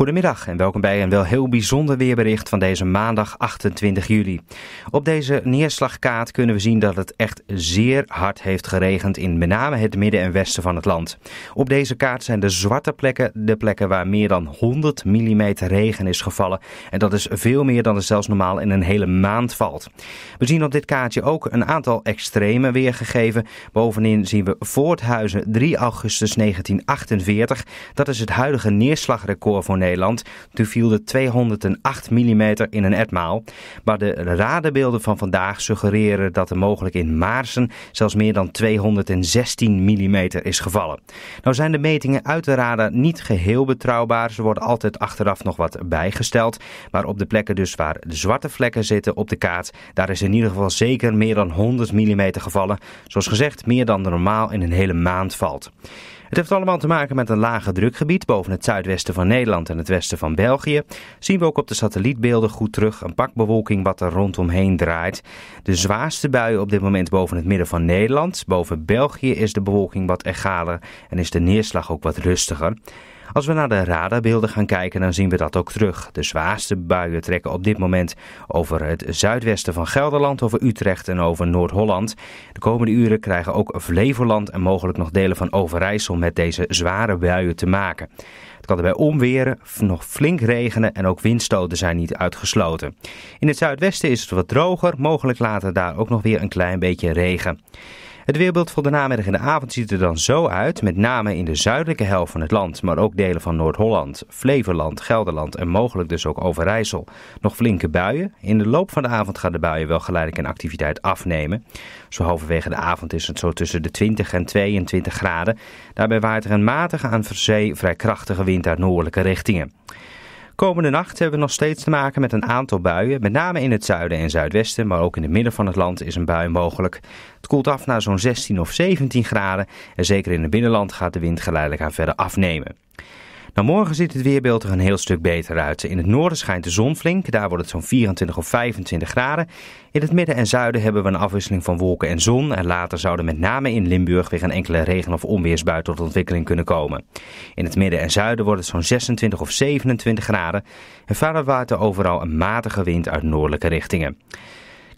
Goedemiddag en welkom bij een wel heel bijzonder weerbericht van deze maandag 28 juli. Op deze neerslagkaart kunnen we zien dat het echt zeer hard heeft geregend in met name het midden en westen van het land. Op deze kaart zijn de zwarte plekken de plekken waar meer dan 100 mm regen is gevallen. En dat is veel meer dan er zelfs normaal in een hele maand valt. We zien op dit kaartje ook een aantal extreme weergegeven. Bovenin zien we Voorthuizen 3 augustus 1948. Dat is het huidige neerslagrecord voor Nederland. Toen viel er 208 mm in een etmaal. Maar de radarbeelden van vandaag suggereren dat er mogelijk in Maarsen zelfs meer dan 216 mm is gevallen. Nou zijn de metingen uit de radar niet geheel betrouwbaar. Ze worden altijd achteraf nog wat bijgesteld. Maar op de plekken dus waar de zwarte vlekken zitten op de kaart, daar is in ieder geval zeker meer dan 100 mm gevallen. Zoals gezegd, meer dan normaal in een hele maand valt. Het heeft allemaal te maken met een lage drukgebied boven het zuidwesten van Nederland en het westen van België. Zien we ook op de satellietbeelden goed terug een pak bewolking wat er rondomheen draait. De zwaarste buien op dit moment boven het midden van Nederland. Boven België is de bewolking wat egaler en is de neerslag ook wat rustiger. Als we naar de radarbeelden gaan kijken, dan zien we dat ook terug. De zwaarste buien trekken op dit moment over het zuidwesten van Gelderland, over Utrecht en over Noord-Holland. De komende uren krijgen ook Flevoland en mogelijk nog delen van Overijssel met deze zware buien te maken. Het kan erbij omweren, nog flink regenen en ook windstoten zijn niet uitgesloten. In het zuidwesten is het wat droger, mogelijk later daar ook nog weer een klein beetje regen. Het weerbeeld voor de namiddag en de avond ziet er dan zo uit, met name in de zuidelijke helft van het land, maar ook delen van Noord-Holland, Flevoland, Gelderland en mogelijk dus ook Overijssel. Nog flinke buien. In de loop van de avond gaan de buien wel geleidelijk in activiteit afnemen. Zo halverwege de avond is het zo tussen de 20 en 22 graden. Daarbij waait er een matige aan verzee vrij krachtige wind uit noordelijke richtingen. Komende nacht hebben we nog steeds te maken met een aantal buien. Met name in het zuiden en zuidwesten, maar ook in het midden van het land is een bui mogelijk. Het koelt af naar zo'n 16 of 17 graden. En zeker in het binnenland gaat de wind geleidelijk aan verder afnemen. Nou, morgen ziet het weerbeeld er een heel stuk beter uit. In het noorden schijnt de zon flink, daar wordt het zo'n 24 of 25 graden. In het midden en zuiden hebben we een afwisseling van wolken en zon. En later zouden met name in Limburg weer een enkele regen- of onweersbui tot ontwikkeling kunnen komen. In het midden en zuiden wordt het zo'n 26 of 27 graden. En verder waait er overal een matige wind uit noordelijke richtingen.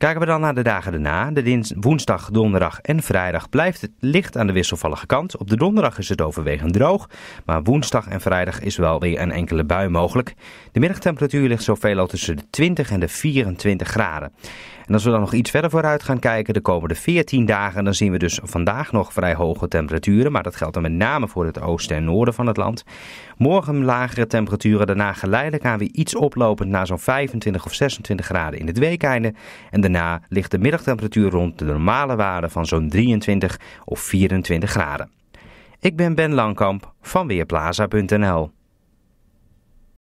Kijken we dan naar de dagen daarna. De woensdag, donderdag en vrijdag blijft het licht aan de wisselvallige kant. Op de donderdag is het overwegend droog. Maar woensdag en vrijdag is wel weer een enkele bui mogelijk. De middagtemperatuur ligt zoveel al tussen de 20 en de 24 graden. En als we dan nog iets verder vooruit gaan kijken, de komende 14 dagen, dan zien we dus vandaag nog vrij hoge temperaturen. Maar dat geldt dan met name voor het oosten en noorden van het land. Morgen lagere temperaturen, daarna geleidelijk aan weer iets oplopend naar zo'n 25 of 26 graden in het weekeinde. En daarna ligt de middagtemperatuur rond de normale waarde van zo'n 23 of 24 graden. Ik ben Ben Langkamp van Weerplaza.nl